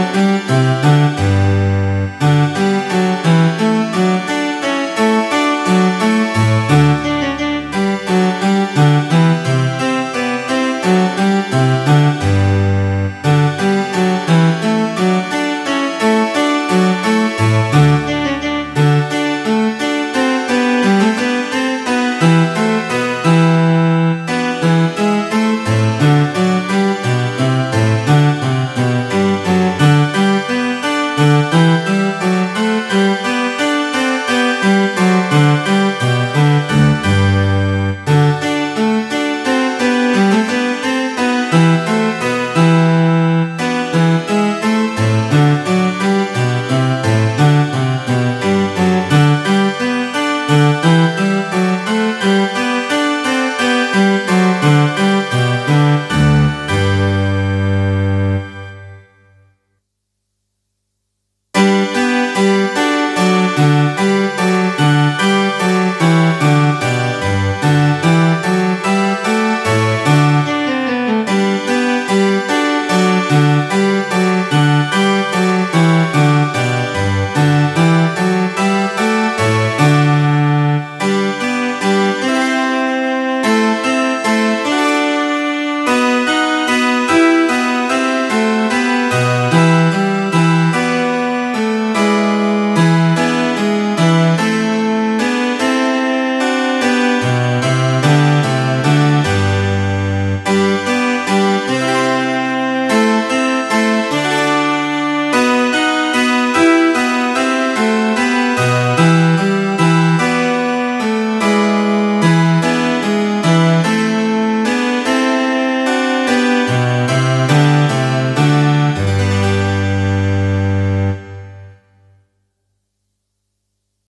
Música